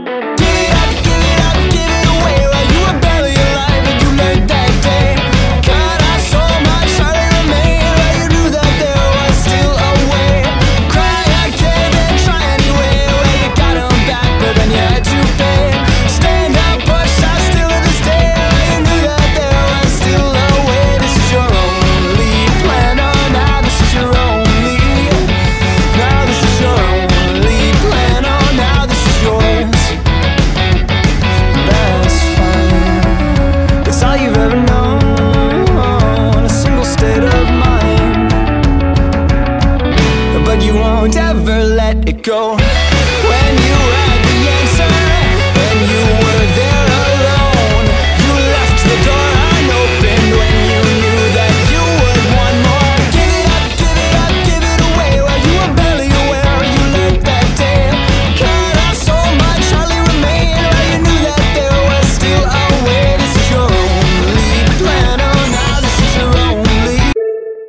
Bye. won't ever let it go. When you